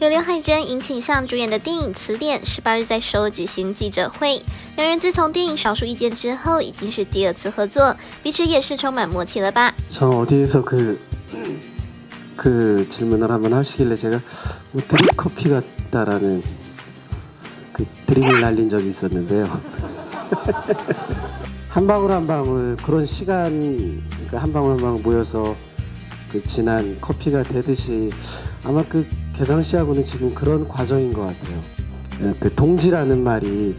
由刘海珍、尹启相主演的电影《词典》十八日在首尔举行记者会。两人自从电影《少数意见》之后，已经是第二次合作，彼此也是充满默契了吧？ 저 어디에서 그, 그 질문을 한번 하시길래 제가 뭐 드립 커피 같다라는 그 드립을 날린 적이 있었는데요. 한 방울 한 방울 그런 시간 그한 방울 한 방울 모여서 그 진한 커피가 되듯이 아마 그 개성 씨하고는 지금 그런 과정인 것 같아요. 예, 그 동지라는 말이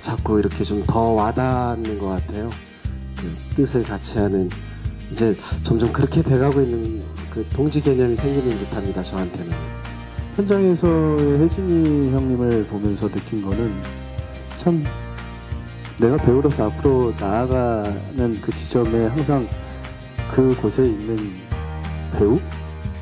자꾸 이렇게 좀 더 와닿는 것 같아요. 그 뜻을 같이 하는 이제 점점 그렇게 돼가고 있는 그 동지 개념이 생기는 듯합니다. 저한테는. 현장에서의 혜진이 형님을 보면서 느낀 거는 참 내가 배우로서 앞으로 나아가는 그 지점에 항상 그 곳에 있는 배우?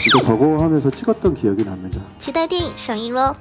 진짜 버거워하면서 찍었던 기억이 납니다. 期待电影上映喽！